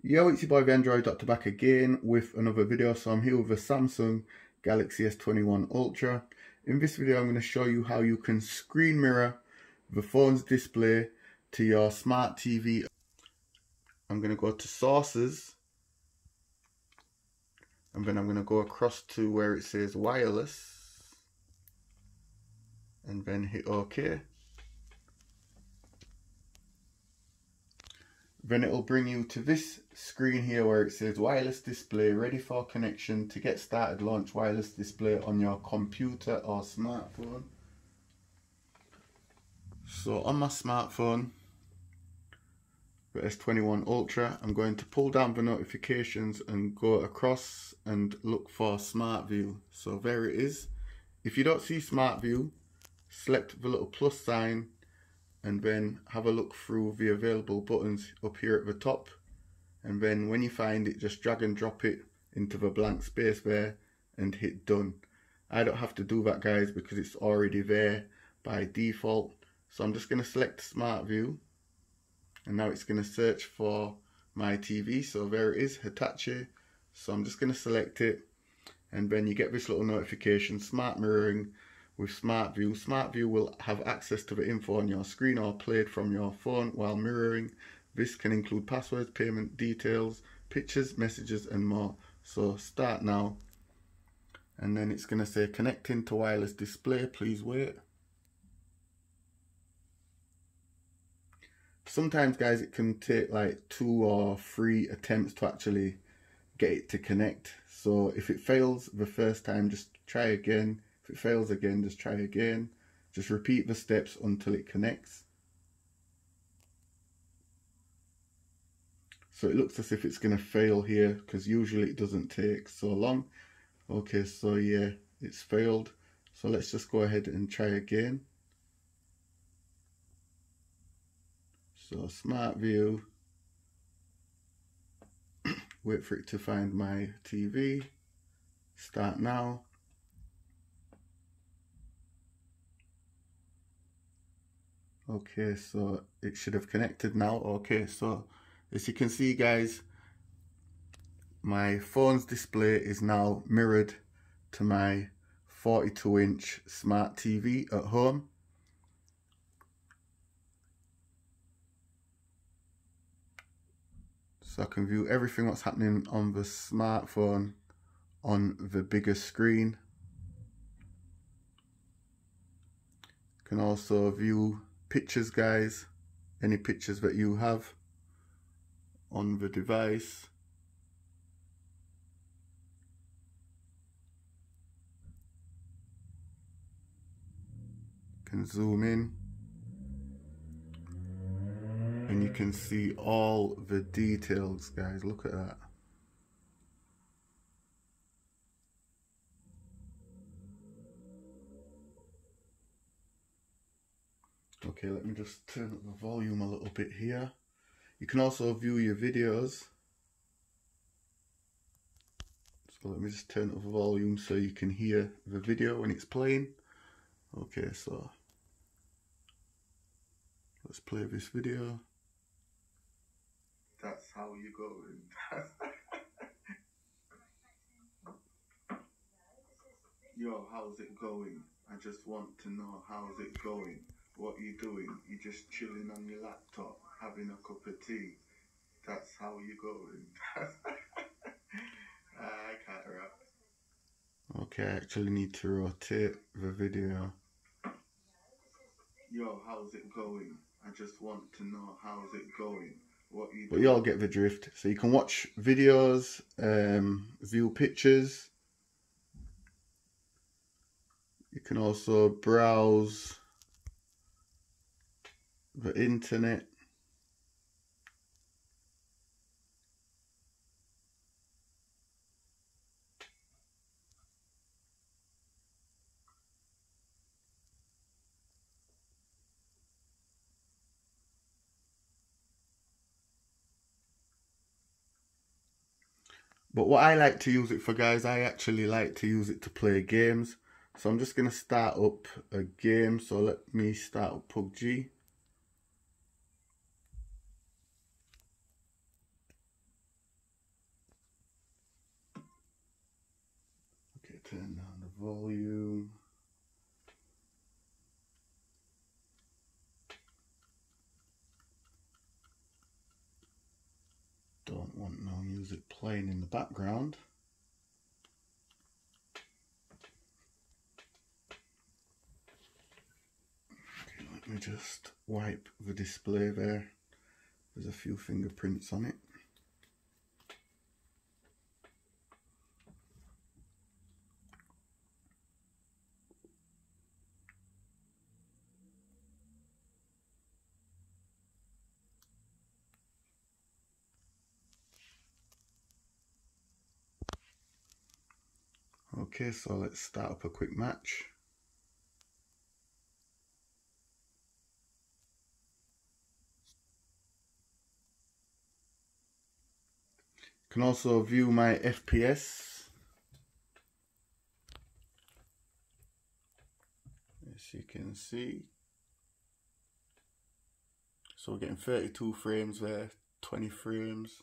Yo, it's your boy Android Doctor back again with another video. So I'm here with a Samsung Galaxy S21 Ultra. In this video, I'm going to show you how you can screen mirror the phone's display to your smart TV. I'm going to go to sources and then I'm going to go across to where it says wireless and then hit OK. Then it'll bring you to this screen here where it says wireless display ready for connection to get started launch wireless display on your computer or smartphone. So on my smartphone, the S21 Ultra, I'm going to pull down the notifications and go across and look for Smart View. So there it is. If you don't see Smart View, select the little plus sign and then have a look through the available buttons up here at the top. And then when you find it just drag and drop it into the blank space there and hit done. I don't have to do that guys because it's already there by default. So I'm just going to select smart view and now it's going to search for my TV so there it is Hitachi. So I'm just going to select it and then you get this little notification smart mirroring with Smart View. Smart View will have access to the info on your screen or played from your phone while mirroring. This can include passwords, payment details, pictures, messages and more. So start now. And then it's going to say connecting to wireless display. Please wait. Sometimes guys it can take like two or three attempts to actually get it to connect. So if it fails the first time just try again if it fails again, just try again. Just repeat the steps until it connects. So it looks as if it's going to fail here because usually it doesn't take so long. Okay, so yeah, it's failed. So let's just go ahead and try again. So smart view. Wait for it to find my TV. Start now. Okay so it should have connected now. Okay so as you can see guys my phone's display is now mirrored to my 42 inch smart TV at home. So I can view everything what's happening on the smartphone on the bigger screen. Can also view pictures guys. Any pictures that you have on the device? Can zoom in. And you can see all the details guys. Look at that Okay, let me just turn up the volume a little bit here. You can also view your videos. So let me just turn up the volume so you can hear the video when it's playing. Okay, so let's play this video. That's how you go. Yo, how's it going? I just want to know how's it going what are you doing? You're just chilling on your laptop, having a cup of tea. That's how you're going. I can't rap. Okay, I actually need to rotate the video. Yo, how's it going? I just want to know how's it going. What you But you all get the drift. So you can watch videos, um, view pictures. You can also browse the internet But what I like to use it for, guys, I actually like to use it to play games. So I'm just going to start up a game. So let me start up PUBG. Turn down the volume. Don't want no music playing in the background. Okay, let me just wipe the display there. There's a few fingerprints on it. Okay, so let's start up a quick match. Can also view my FPS. As you can see. So we're getting 32 frames there, 20 frames.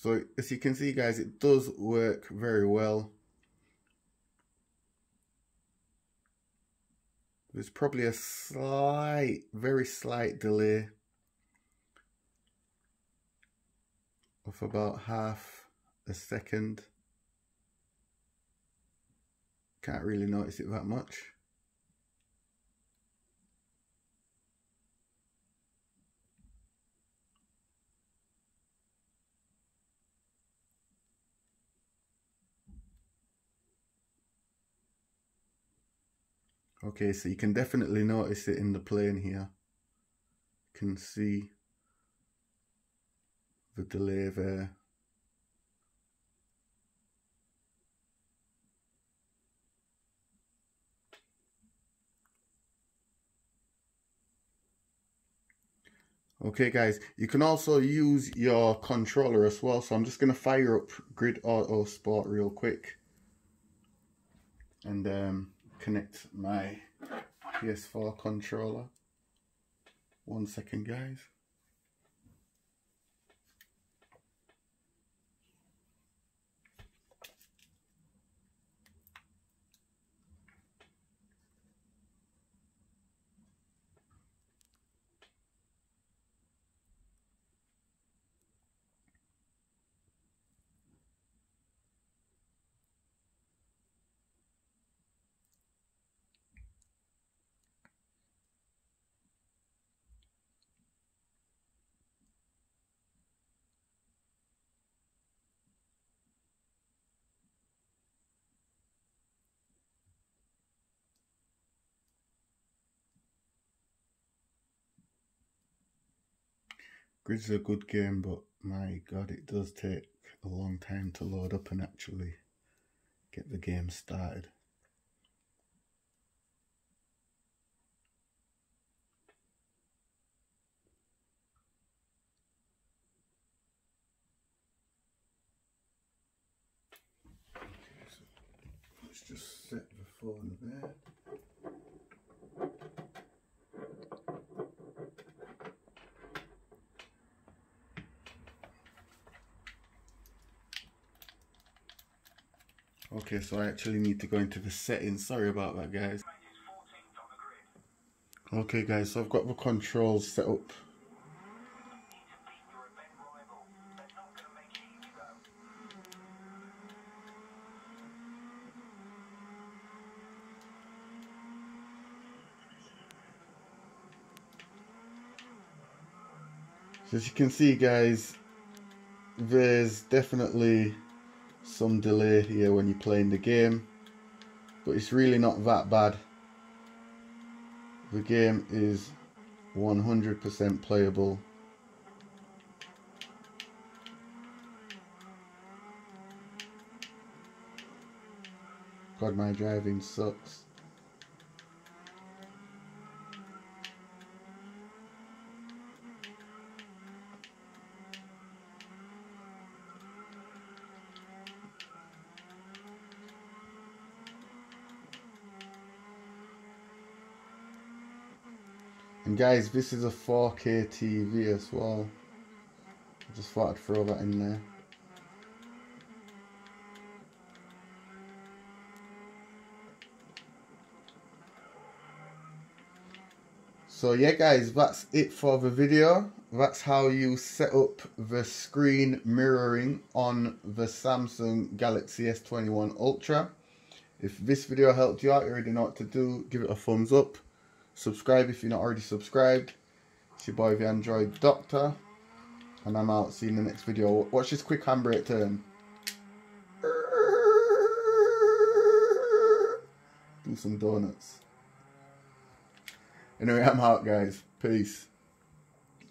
So as you can see guys, it does work very well. There's probably a slight, very slight delay of about half a second. Can't really notice it that much. Okay, so you can definitely notice it in the plane here. You can see the delay there. Okay guys, you can also use your controller as well. So I'm just going to fire up Grid Autosport real quick. And um, connect my PS4 controller. One second, guys. Grid's a good game, but my god, it does take a long time to load up and actually get the game started. Okay, so let's just set the phone there. Okay, so I actually need to go into the settings. Sorry about that, guys. Okay, guys, so I've got the controls set up. So as you can see, guys, there's definitely some delay here when you're playing the game but it's really not that bad. The game is 100% playable. God my driving sucks And guys, this is a 4K TV as well. I just thought I'd throw that in there. So yeah guys, that's it for the video. That's how you set up the screen mirroring on the Samsung Galaxy S21 Ultra. If this video helped you out, you already know what to do. Give it a thumbs up. Subscribe if you're not already subscribed. It's your boy the Android Doctor. And I'm out. See you in the next video. Watch this quick handbrake turn. Do some donuts. Anyway, I'm out, guys. Peace.